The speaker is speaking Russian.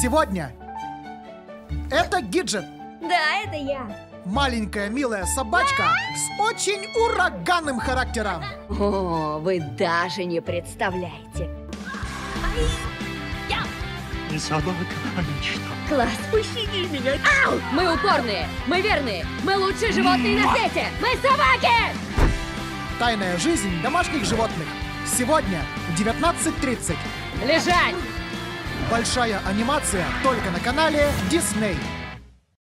Сегодня это Гиджет, Да, это я. маленькая милая собачка с очень ураганным характером. О, вы даже не представляете. Не собака, а мечта. Класс. Пощади меня. Ау! Мы упорные, мы верные, мы лучшие животные на свете. Мы собаки! Тайная жизнь домашних животных. Сегодня в 19.30. Лежать! Большая анимация только на канале Disney.